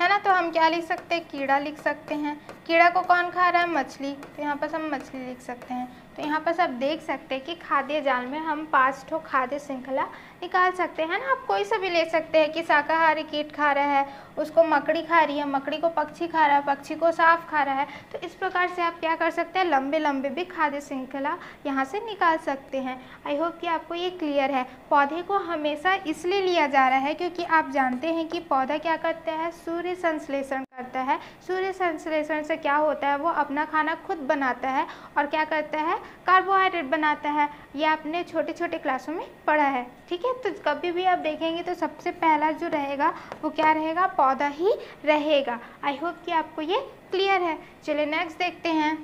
है ना? तो हम क्या लिख सकते हैं? कीड़ा लिख सकते हैं। कीड़ा को कौन खा रहा है? मछली तो यहाँ पर हम मछली लिख सकते हैं। तो यहाँ पर आप देख सकते हैं कि खाद्य जाल में हम पाँच ठो खाद्य श्रृंखला निकाल सकते हैं ना? आप कोई सा भी ले सकते हैं कि शाकाहारी कीट खा रहा है, उसको मकड़ी खा रही है, मकड़ी को पक्षी खा रहा है, पक्षी को साफ़ खा रहा है तो इस प्रकार से आप क्या कर सकते हैं? लंबे लंबे भी खाद्य श्रृंखला यहाँ से निकाल सकते हैं। आई होप कि आपको ये क्लियर है। पौधे को हमेशा इसलिए लिया जा रहा है क्योंकि आप जानते हैं कि पौधा क्या करता है? सूर्य संश्लेषण करता है, सूर्य संश्लेषण से क्या होता है, वो अपना खाना खुद बनाता है और क्या करता है कार्बोहाइड्रेट बनाता है, ये आपने छोटे छोटे क्लासों में पढ़ा है, ठीक है? तो कभी भी आप देखेंगे तो सबसे पहला जो रहेगा, वो क्या रहेगा, पौधा ही रहेगा। आई होप कि आपको ये क्लियर है। चलिए नेक्स्ट देखते हैं।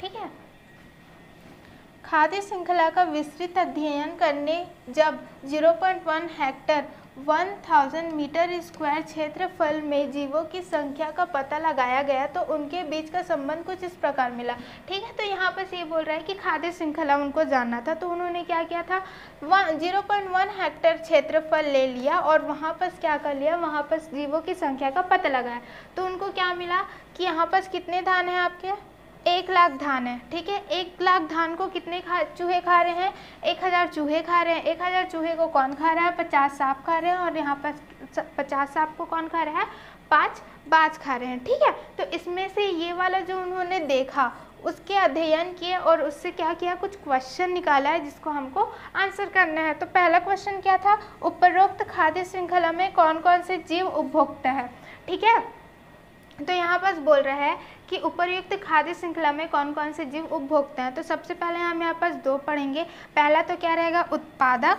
ठीक है? खाद्य श्रृंखला का विस्तृत अध्ययन करने जब 0.1 हेक्टर 1000 मीटर स्क्वायर क्षेत्रफल में जीवों की संख्या का पता लगाया गया तो उनके बीच का संबंध कुछ इस प्रकार मिला। ठीक है तो यहाँ पर ये बोल रहा है कि खाद्य श्रृंखला उनको जानना था तो उन्होंने क्या किया था? One zero point one hectare क्षेत्रफल ले लिया और वहाँ पर क्या कर लिया? वहाँ पर जीवों की संख्या का पता लगाया। तो उनको क्या मिला कि यहाँ पर कितने धान हैं आपके? एक लाख धान है, ठीक है? एक लाख धान को कितने खा, चूहे खा रहे हैं? एक हज़ार चूहे खा रहे हैं। एक हज़ार चूहे को कौन खा रहा है? पचास सांप खा रहे हैं और यहाँ पर पचास सांप को कौन खा रहा है? पाँच बाज खा रहे हैं, ठीक है? तो इसमें से ये वाला जो उन्होंने देखा, उसके अध्ययन किए और उससे क्या किया? कुछ क्वेश्चन निकाला है जिसको हमको आंसर करना है। तो पहला क्वेश्चन क्या था? उपरोक्त खाद्य श्रृंखला में कौन कौन से जीव उपभोक्ता है, ठीक है? तो यहाँ पर बोल रहा है कि उपरयुक्त खाद्य श्रृंखला में कौन कौन से जीव उपभोक्ता हैं? तो सबसे पहले हम यहाँ पास दो पढ़ेंगे। पहला तो क्या रहेगा? उत्पादक।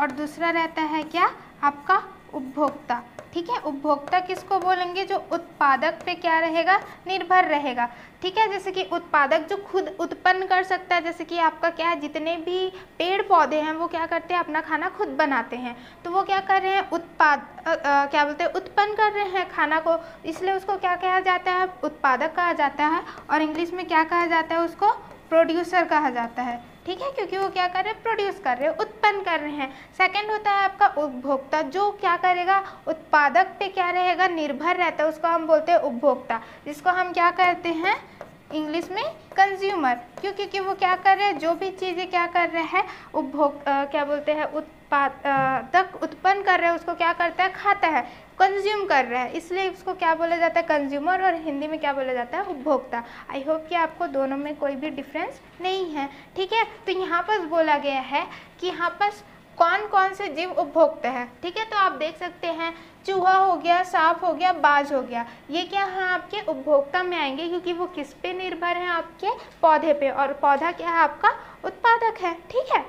और दूसरा रहता है क्या? आपका उपभोक्ता। ठीक है? उपभोक्ता किसको बोलेंगे? जो उत्पादक पे क्या रहेगा? निर्भर रहेगा। ठीक है? जैसे कि उत्पादक जो खुद उत्पन्न कर सकता है जैसे कि आपका क्या है? जितने भी पेड़ पौधे हैं वो क्या करते हैं? अपना खाना खुद बनाते हैं। तो वो क्या कर रहे हैं? उत्पाद आ, आ, क्या बोलते हैं? उत्पन्न कर रहे हैं खाना को। इसलिए उसको क्या कहा जाता है? उत्पादक कहा जाता है। और इंग्लिश में क्या कहा जाता है उसको? प्रोड्यूसर कहा जाता है। ठीक है? क्योंकि वो क्या कर रहे हैं? प्रोड्यूस कर रहे हैं, उत्पन्न कर रहे हैं। सेकंड होता है आपका उपभोक्ता, जो क्या करेगा? उत्पादक पे क्या रहेगा? निर्भर रहता है, उसको हम बोलते हैं उपभोक्ता। जिसको हम क्या करते हैं? इंग्लिश में कंज्यूमर क्यों क्योंकि वो क्या कर रहे हैं, जो भी चीज़ें क्या कर रहे हैं, उपभोग क्या बोलते हैं उत्पादक उत्पन्न कर रहे हैं, उसको क्या करता है, खाता है कंज्यूम कर रहा है। इसलिए उसको क्या बोला जाता है कंज्यूमर और हिंदी में क्या बोला जाता है, उपभोक्ता। आई होप कि आपको दोनों में कोई भी डिफरेंस नहीं है, ठीक है? तो यहाँ पर बोला गया है कि यहाँ पर कौन कौन से जीव उपभोक्ता है, ठीक है? तो आप देख सकते हैं चूहा हो गया, सांप हो गया, बाज हो गया। ये क्या है आपके उपभोक्ता में आएँगे? क्योंकि वो किस पे निर्भर है आपके पौधे पे? और पौधा क्या है आपका? उत्पादक है, ठीक है?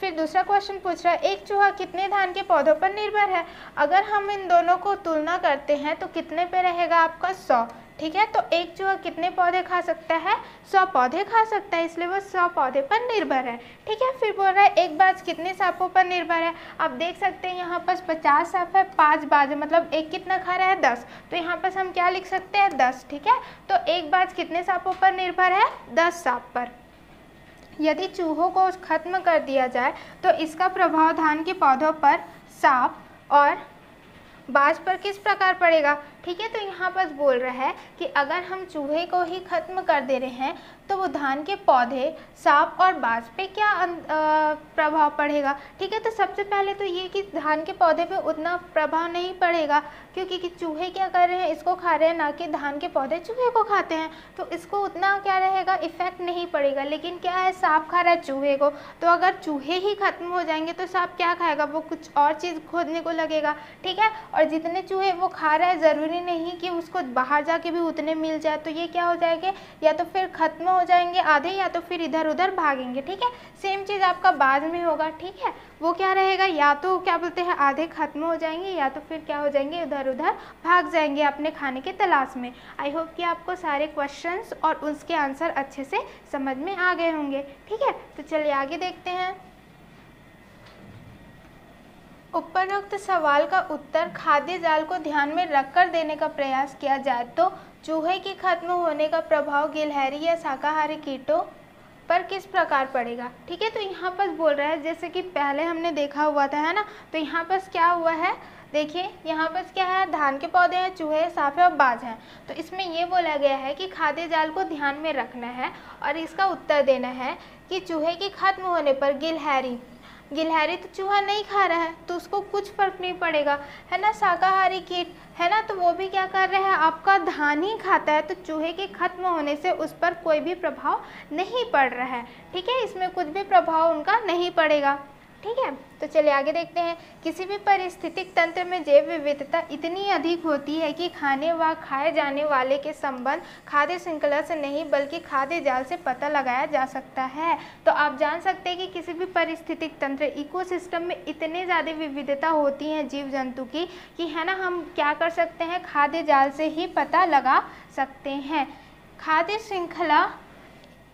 फिर दूसरा क्वेश्चन पूछ रहा है, एक चूहा कितने धान के पौधों पर निर्भर है? अगर हम इन दोनों को तुलना करते हैं तो कितने पे रहेगा आपका सौ? ठीक है? तो एक चूहा कितने पौधे खा सकता है? सौ पौधे खा सकता है, इसलिए वो सौ पौधे पर निर्भर है। ठीक है? फिर बोल रहा है, एक बाज कितने सांपों पर निर्भर है? आप देख सकते हैं, यहाँ पर पचास सांप है, पाँच बाज मतलब एक कितना खा रहा है? दस। तो यहाँ पर हम क्या लिख सकते हैं? दस। ठीक है? तो एक बाज कितने सांपों पर निर्भर है? दस सांप पर। यदि चूहों को खत्म कर दिया जाए तो इसका प्रभाव धान के पौधों पर सांप और बाज पर किस प्रकार पड़ेगा? ठीक है तो यहाँ पर बोल रहा है कि अगर हम चूहे को ही ख़त्म कर दे रहे हैं तो वो धान के पौधे, सांप और बाज पे क्या प्रभाव पड़ेगा? ठीक है तो सबसे पहले तो ये कि धान के पौधे पे उतना प्रभाव नहीं पड़ेगा, क्योंकि कि चूहे क्या कर रहे हैं, इसको खा रहे हैं, ना कि धान के पौधे चूहे को खाते हैं। तो इसको उतना क्या रहेगा? इफ़ेक्ट नहीं पड़ेगा। लेकिन क्या है, सांप खा रहा है चूहे को तो अगर चूहे ही खत्म हो जाएँगे तो सांप क्या खाएगा? वो कुछ और चीज़ खोदने को लगेगा। ठीक है, और जितने चूहे वो खा रहा है, ज़रूरी नहीं कि उसको बाहर जाके भी उतने मिल जाए तो ये क्या हो जाएँगे? या तो फिर खत्म हो जाएँगे आधे, या तो फिर इधर उधर भागेंगे, ठीक है? सेम चीज़ आपका बाद में होगा, ठीक है? वो क्या रहेगा? या तो क्या बोलते हैं, आधे खत्म हो जाएँगे, या तो फिर क्या हो जाएँगे, इधर उधर भाग जाएँगे अपने खाने के तलाश में। आई होप कि आपको सारे क्वेश्चंस और उसके आंसर अच्छे से समझ में आ गए होंगे, ठीक है? तो चलिए आगे देखते हैं। उपरोक्त सवाल का उत्तर खाद्य जाल को ध्यान में रखकर देने का प्रयास किया जाए तो चूहे के खत्म होने का प्रभाव गिलहरी या शाकाहारी कीटों पर किस प्रकार पड़ेगा? ठीक है तो यहाँ पर बोल रहा है, जैसे कि पहले हमने देखा हुआ था, है ना? तो यहाँ पर क्या हुआ है? देखिए, यहाँ पर क्या है? धान के पौधे हैं, चूहे साफे और बाज हैं। तो इसमें ये बोला गया है कि खाद्य जाल को ध्यान में रखना है और इसका उत्तर देना है कि चूहे के खत्म होने पर गिलहरी गिलहरी तो चूहा नहीं खा रहा है तो उसको कुछ फ़र्क नहीं पड़ेगा। है ना, शाकाहारी कीट? है ना तो वो भी क्या कर रहा है? आपका धान ही खाता है तो चूहे के खत्म होने से उस पर कोई भी प्रभाव नहीं पड़ रहा है। ठीक है, इसमें कुछ भी प्रभाव उनका नहीं पड़ेगा। ठीक है? तो चलिए आगे देखते हैं। किसी भी परिस्थितिक तंत्र में जैव विविधता इतनी अधिक होती है कि खाने व खाए जाने वाले के संबंध खाद्य श्रृंखला से नहीं, बल्कि खाद्य जाल से पता लगाया जा सकता है। तो आप जान सकते हैं कि किसी भी परिस्थितिक तंत्र इकोसिस्टम में इतने ज़्यादा विविधता होती है जीव जंतु की, कि है ना, हम क्या कर सकते हैं? खाद्य जाल से ही पता लगा सकते हैं। खाद्य श्रृंखला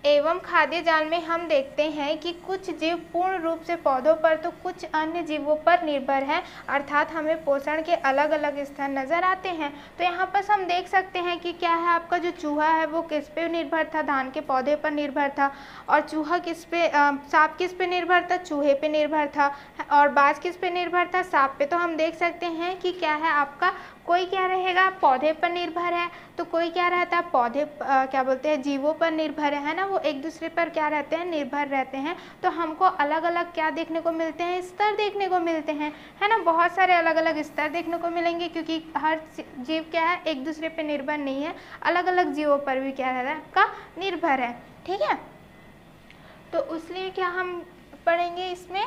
एवं खाद्य जाल में हम देखते हैं कि कुछ जीव पूर्ण रूप से पौधों पर तो कुछ अन्य जीवों पर निर्भर हैं, अर्थात हमें पोषण के अलग अलग स्थान नज़र आते हैं। तो यहाँ पर हम देख सकते हैं कि क्या है, आपका जो चूहा है, वो किस पे निर्भर था? धान के पौधे पर निर्भर था। और चूहा किस पे सांप किस पे निर्भर था? चूहे पे निर्भर था। और बाज किस पे निर्भर था? सांप पे। तो हम देख सकते हैं कि क्या है, आपका कोई क्या रहेगा? पौधे पर निर्भर है। तो कोई क्या रहता? है पौधे आ, क्या बोलते हैं जीवों पर निर्भर है ना? वो एक दूसरे पर क्या रहते हैं? निर्भर रहते हैं। तो हमको अलग अलग क्या देखने को मिलते हैं? स्तर देखने को मिलते हैं है ना? बहुत सारे अलग अलग स्तर देखने को मिलेंगे क्योंकि हर जीव क्या है? एक दूसरे पर निर्भर नहीं है। अलग अलग जीवों पर भी क्या रहता है? आपका निर्भर है। ठीक है? तो उसलिए क्या हम पढ़ेंगे इसमें?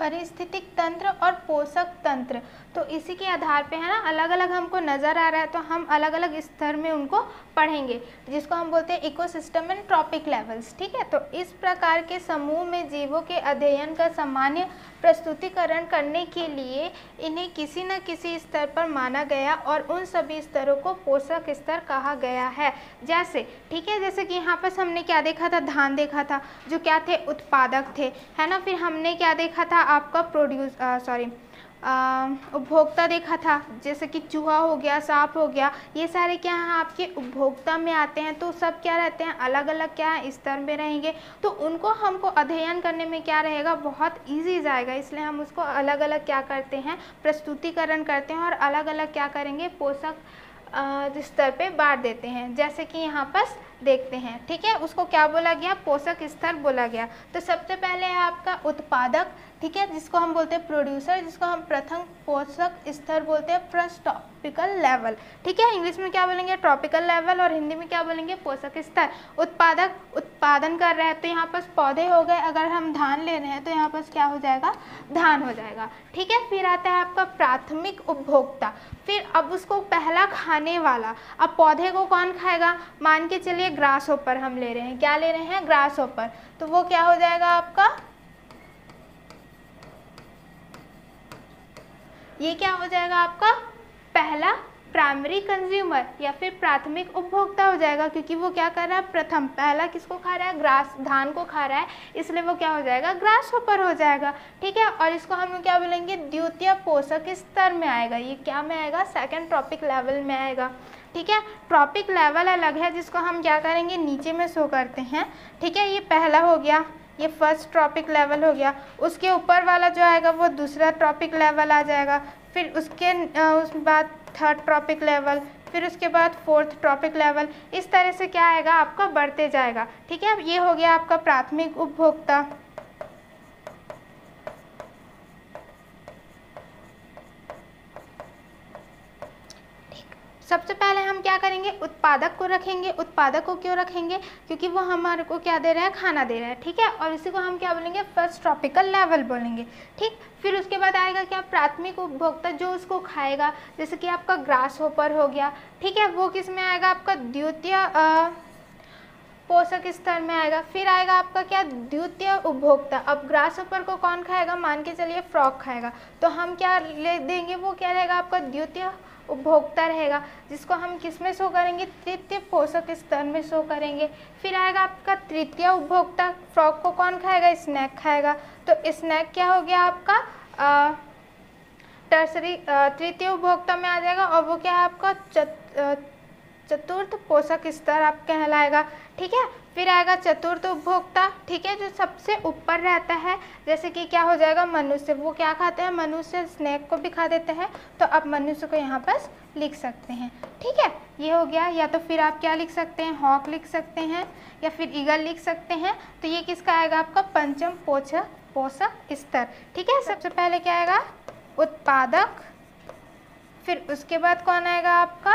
परिस्थितिक तंत्र और पोषक तंत्र। तो इसी के आधार पे है ना अलग अलग हमको नज़र आ रहा है तो हम अलग अलग स्तर में उनको पढ़ेंगे, जिसको हम बोलते हैं इकोसिस्टम एंड ट्रॉपिक लेवल्स ठीक है? तो इस प्रकार के समूह में जीवों के अध्ययन का सामान्य प्रस्तुतिकरण करने के लिए इन्हें किसी न किसी स्तर पर माना गया और उन सभी स्तरों को पोषक स्तर कहा गया है। जैसे, ठीक है, जैसे कि यहाँ पर हमने क्या देखा था? धान देखा था, जो क्या थे? उत्पादक थे, है ना? फिर हमने क्या देखा था? आपका प्रोड्यूस सॉरी उपभोक्ता देखा था, जैसे कि चूहा हो गया, सांप हो गया, ये सारे क्या हैं, आपके उपभोक्ता में आते हैं तो सब क्या रहते हैं अलग अलग क्या है स्तर में रहेंगे तो उनको हमको अध्ययन करने में क्या रहेगा, बहुत इजी जाएगा, इसलिए हम उसको अलग अलग क्या करते हैं, प्रस्तुतिकरण करते हैं और अलग अलग क्या करेंगे, पोषक स्तर पे बांट देते हैं, जैसे कि यहाँ पर देखते हैं, ठीक है? उसको क्या बोला गया? पोषक स्तर बोला गया। तो सबसे पहले है आपका उत्पादक, ठीक है? जिसको हम बोलते हैं प्रोड्यूसर जिसको हम प्रथम पोषक स्तर बोलते हैं फ़र्स्ट ट्रॉपिकल लेवल ठीक है? इंग्लिश में क्या बोलेंगे? ट्रॉपिकल लेवल और हिंदी में क्या बोलेंगे? पोषक स्तर। उत्पादक उत्पादन कर रहे हैं तो यहाँ पर पौधे हो गए। अगर हम धान ले रहे हैं तो यहाँ पर क्या हो जाएगा? धान हो जाएगा, ठीक है? फिर आता है आपका प्राथमिक उपभोक्ता। फिर अब उसको पहला खाने वाला। अब पौधे को कौन खाएगा? मान के चलिए ग्रास ओपर हम ले रहे हैं। क्या ले रहे हैं? ग्रास ओपर तो वो क्या हो जाएगा आपका? ये क्या हो जाएगा आपका? पहला प्राइमरी कंज्यूमर या फिर प्राथमिक उपभोक्ता हो जाएगा, क्योंकि वो क्या कर रहा है? प्रथम, पहला किसको खा रहा है? ग्रास, धान को खा रहा है। इसलिए वो क्या हो जाएगा? ग्रास होपर हो जाएगा। ठीक है? और इसको हम लोग क्या बोलेंगे? द्वितीय पोषक स्तर में आएगा। ये क्या में आएगा? सेकेंड ट्रॉपिक लेवल में आएगा। ठीक है? ट्रॉपिक लेवल अलग है जिसको हम क्या करेंगे? नीचे में शो करते हैं। ठीक है? ये पहला हो गया। ये फ़र्स्ट ट्रॉपिक लेवल हो गया। उसके ऊपर वाला जो आएगा, वो दूसरा ट्रॉपिक लेवल आ जाएगा। फिर उसके उस बाद थर्ड ट्रॉपिक लेवल फिर उसके बाद फोर्थ ट्रॉपिक लेवल इस तरह से क्या आएगा? आपका बढ़ते जाएगा। ठीक है? अब ये हो गया आपका प्राथमिक उपभोक्ता। सबसे पहले हम क्या करेंगे? उत्पादक को रखेंगे। उत्पादक को क्यों रखेंगे? क्योंकि वो हमारे को क्या दे रहा है? खाना दे रहा है, ठीक है? और इसी को हम क्या बोलेंगे? फ़र्स्ट ट्रॉपिकल लेवल बोलेंगे, ठीक? फिर उसके बाद आएगा क्या? प्राथमिक उपभोक्ता जो उसको खाएगा, जैसे कि आपका ग्रास होपर हो गया, ठीक है? वो किसमें आएगा? आपका द्वितीय पोषक स्तर में आएगा। फिर आएगा आपका क्या? द्वितीय उपभोक्ता। अब ग्रास ऊपर को कौन खाएगा? मान के चलिए फ्रॉक खाएगा। तो हम क्या ले देंगे? वो क्या रहेगा? आपका द्वितीय उपभोक्ता रहेगा, जिसको हम किसमें शो करेंगे? तृतीय पोषक स्तर में शो करेंगे। फिर आएगा आपका तृतीय उपभोक्ता, फ्रॉक को कौन खाएगा? स्नैक खाएगा। तो स्नैक क्या हो गया आपका? टर्सरी तृतीय उपभोक्ता में आ जाएगा और वो क्या है आपका? चतुर्थ पोषक स्तर आप कहलाएगा। ठीक है? फिर आएगा चतुर्थ उपभोक्ता, ठीक है, जो सबसे ऊपर रहता है। जैसे कि क्या हो जाएगा, मनुष्य, वो क्या खाते हैं? मनुष्य स्नैक को भी खा देते हैं। तो आप मनुष्य को यहाँ पर लिख सकते हैं, ठीक है? ये हो गया, या तो फिर आप क्या लिख सकते हैं? हॉक लिख सकते हैं, या फिर ईगल लिख सकते हैं। तो ये किसका आएगा आपका? पंचम पोषक पोषक स्तर, ठीक है? सबसे पहले क्या आएगा? उत्पादक। फिर उसके बाद कौन आएगा आपका?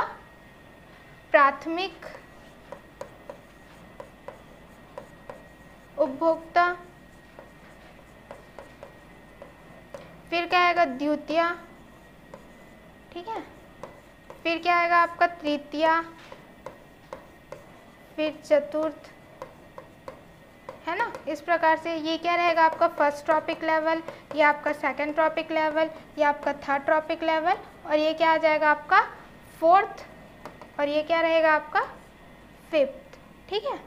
प्राथमिक। उपभोक्ता। फिर क्या आएगा द्वितीय? ठीक है? फिर क्या आएगा आपका तृतीय? फिर चतुर्थ। है ना? इस प्रकार से ये क्या रहेगा आपका फ़र्स्ट ट्रॉपिक लेवल ये आपका सेकंड ट्रॉपिक लेवल ये आपका थर्ड ट्रॉपिक लेवल और ये क्या आ जाएगा आपका फोर्थ और ये क्या रहेगा आपका फिफ्थ ठीक है?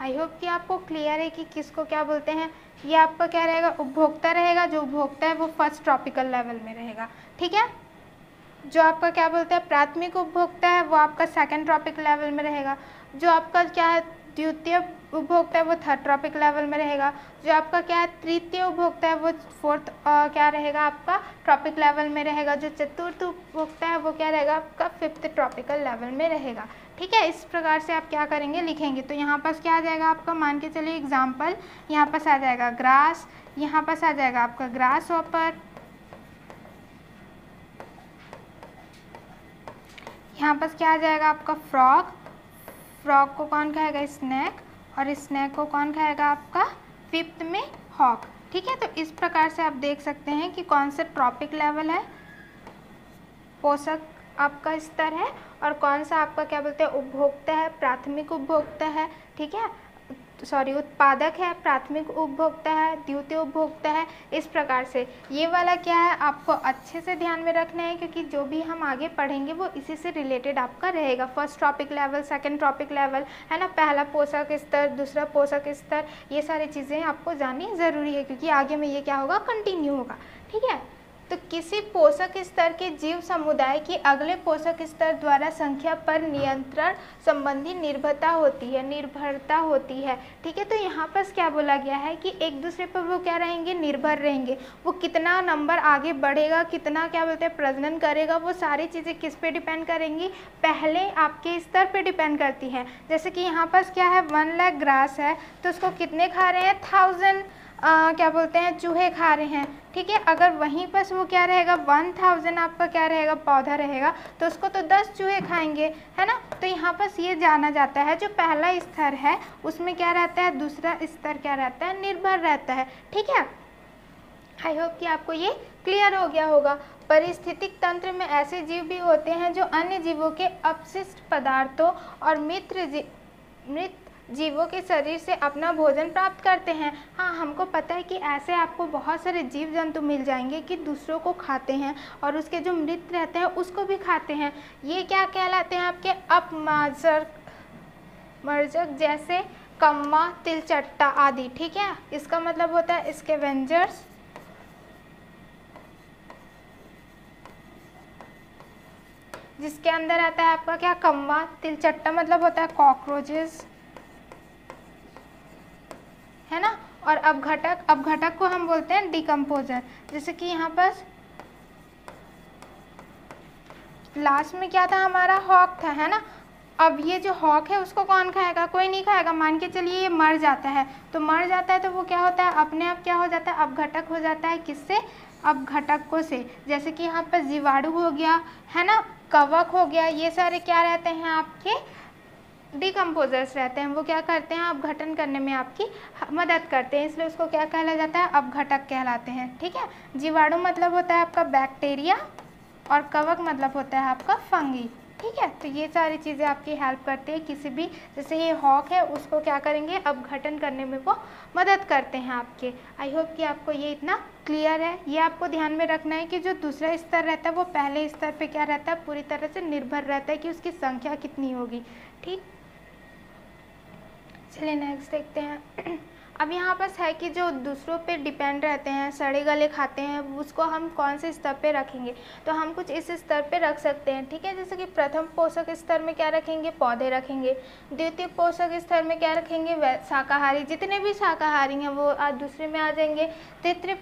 आई होप कि आपको क्लियर है कि किसको क्या बोलते हैं। ये आपका क्या रहेगा? उपभोक्ता रहेगा। जो उपभोक्ता है वो फ़र्स्ट ट्रॉपिकल लेवल में रहेगा। ठीक है? जो आपका क्या बोलते हैं? प्राथमिक उपभोक्ता है, वो आपका सेकंड ट्रॉपिक लेवल में रहेगा। जो आपका क्या है? द्वितीय उपभोक्ता है, वो थर्ड ट्रॉपिक लेवल में रहेगा। जो आपका क्या है? तृतीय उपभोक्ता है, वो फोर्थ क्या रहेगा? आपका ट्रॉपिक लेवल में रहेगा। जो चतुर्थ उपभोक्ता है, वो क्या रहेगा? आपका फिफ्थ ट्रॉपिकल लेवल में रहेगा। ठीक है, इस प्रकार से आप क्या करेंगे, लिखेंगे। तो यहाँ पास क्या आ जाएगा आपका? मान के चलिए एग्ज़ाम्पल यहाँ पास आ जाएगा ग्रास यहाँ पास आ जाएगा आपका ग्रास ऑपर यहाँ पास क्या आ जाएगा आपका फ्रॉक फ्रॉक को कौन खाएगा? स्नैक और स्नैक को कौन खाएगा आपका? फिफ्थ में हॉक ठीक है तो इस प्रकार से आप देख सकते हैं कि कौन सा ट्रॉपिक लेवल है। पोषक आपका स्तर है और कौन सा आपका क्या बोलते हैं, उपभोक्ता है, प्राथमिक उपभोक्ता है, ठीक है? सॉरी उत्पादक है, प्राथमिक उपभोक्ता है, द्वितीय उपभोक्ता है, इस प्रकार से। ये वाला क्या है, आपको अच्छे से ध्यान में रखना है, क्योंकि जो भी हम आगे पढ़ेंगे, वो इसी से रिलेटेड आपका रहेगा। First topic level second topic level है ना? पहला पोषक स्तर, दूसरा पोषक स्तर, ये सारी चीज़ें आपको जाननी ज़रूरी है, क्योंकि आगे में ये क्या होगा कंटिन्यू होगा, ठीक है? तो किसी पोषक स्तर के जीव समुदाय की अगले पोषक स्तर द्वारा संख्या पर नियंत्रण संबंधी निर्भरता होती है, निर्भरता होती है। ठीक है तो यहाँ पर क्या बोला गया है कि एक दूसरे पर वो क्या रहेंगे? निर्भर रहेंगे। वो कितना नंबर आगे बढ़ेगा, कितना क्या बोलते हैं, प्रजनन करेगा, वो सारी चीज़ें किस पे डिपेंड करेंगी? पहले आपके स्तर पे डिपेंड करती हैं। जैसे कि यहाँ पर क्या है? वन लाख ग्रास है तो उसको कितने खा रहे हैं? थाउज़ेंड आ, क्या बोलते हैं चूहे खा रहे हैं। ठीक है अगर वहीं पर वो क्या रहेगा वन थाउज़ेंड आपका क्या रहेगा पौधा रहेगा तो उसको तो दस चूहे खाएँगे है ना? तो यहाँ पर ये जाना जाता है जो पहला स्तर है उसमें क्या रहता है दूसरा स्तर क्या रहता है निर्भर रहता है। ठीक है? आई होप कि आपको ये क्लियर हो गया होगा। परिस्थितिक तंत्र में ऐसे जीव भी होते हैं जो अन्य जीवों के अपशिष्ट पदार्थों और मित्र मृत जीवों के शरीर से अपना भोजन प्राप्त करते हैं। हाँ हमको पता है कि ऐसे आपको बहुत सारे जीव जंतु मिल जाएँगे कि दूसरों को खाते हैं और उसके जो मृत रहते हैं, उसको भी खाते हैं। ये क्या कहलाते हैं आपके? अपमाजर मर्जक जैसे कम्मा, तिलचट्टा आदि, ठीक है? इसका मतलब होता है इसके वेंजर्स जिसके अंदर आता है आपका क्या? कम्मा, तिलचट्टा मतलब होता है कॉकरोचेस। है ना? और अब घटक अब घटक को हम बोलते हैं डिकम्पोजर जैसे कि यहाँ पर लास्ट में क्या था? हमारा हॉक था, है ना? अब ये जो हॉक है, उसको कौन खाएगा? कोई नहीं खाएगा। मान के चलिए ये मर जाता है। तो मर जाता है तो वो क्या होता है? अपने आप क्या हो जाता है? अब घटक हो जाता है। किससे? अब घटकों से। जैसे कि यहाँ पर जीवाणु हो गया, है ना? कवक हो गया, ये सारे क्या रहते हैं आपके? डिकम्पोजर्स रहते हैं, वो क्या करते हैं, अपघटन करने में आपकी मदद करते हैं, इसलिए उसको क्या कहला जाता है, अपघटक कहलाते हैं, ठीक है? जीवाणु मतलब होता है आपका बैक्टीरिया और कवक मतलब होता है आपका फंगी ठीक है? तो ये सारी चीज़ें आपकी हेल्प करती है, किसी भी, जैसे ये हॉक है, उसको क्या करेंगे, अपघटन करने में वो मदद करते हैं आपके। आई होप कि आपको ये इतना क्लियर है। ये आपको ध्यान में रखना है कि जो दूसरा स्तर रहता है, वो पहले स्तर पे क्या रहता है, पूरी तरह से निर्भर रहता है कि उसकी संख्या कितनी होगी, ठीक? चलिए नेक्स्ट देखते हैं। अब यहाँ पर है कि जो दूसरों पे डिपेंड रहते हैं, सड़े गले खाते हैं, उसको हम कौन से स्तर पे रखेंगे? तो हम कुछ इस स्तर पे रख सकते हैं, ठीक है? जैसे कि प्रथम पोषक स्तर में क्या रखेंगे? पौधे रखेंगे। द्वितीय पोषक स्तर में क्या रखेंगे? शाकाहारी, जितने भी शाकाहारी हैं, वो दूसरे में आ जाएँगे। तृतीय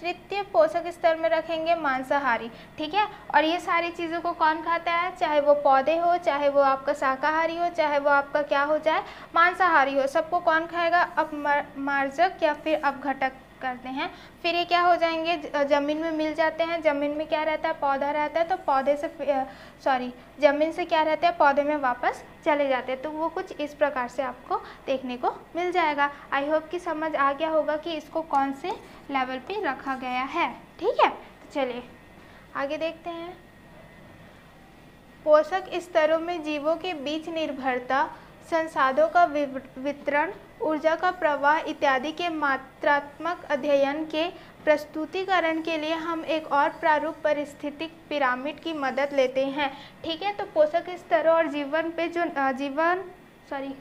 तृतीय पोषक स्तर में रखेंगे मांसाहारी, ठीक है? और ये सारी चीज़ों को कौन खाता है? चाहे वो पौधे हो, चाहे वो आपका शाकाहारी हो, चाहे वो आपका क्या हो जाए मांसाहारी हो, सबको कौन खाएगा? अब मार्जक या फिर अपघटक करते हैं। फिर ये क्या हो जाएँगे? ज़मीन में मिल जाते हैं। ज़मीन में क्या रहता है? पौधा रहता है। तो पौधे से सॉरी ज़मीन से क्या रहता है? पौधे में वापस चले जाते हैं। तो वो कुछ इस प्रकार से आपको देखने को मिल जाएगा। आई होप कि समझ आ गया होगा कि इसको कौन से लेवल पे रखा गया है। ठीक है? तो चलिए, आगे देखते हैं। पोषक स्तरों में जीवों के बीच निर्भरता संसाधनों का वितरण, ऊर्जा का प्रवाह इत्यादि के मात्रात्मक अध्ययन के प्रस्तुतिकरण के लिए हम एक और प्रारूप परिस्थितिक पिरामिड की मदद लेते हैं। ठीक है तो पोषक स्तरों और जीवन पे जो जीवन सॉरी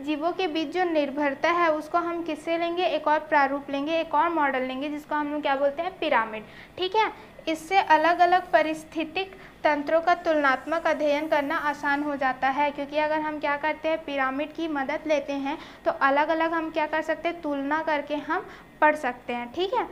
जीवों के बीच जो निर्भरता है, उसको हम किससे लेंगे? एक और प्रारूप लेंगे, एक और मॉडल लेंगे, जिसको हम लोग क्या बोलते हैं? पिरामिड। ठीक है इससे अलग अलग परिस्थितिक तंत्रों का तुलनात्मक अध्ययन करना आसान हो जाता है, क्योंकि अगर हम क्या करते हैं, पिरामिड की मदद लेते हैं तो अलग अलग हम क्या कर सकते हैं, तुलना करके हम पढ़ सकते हैं, ठीक है?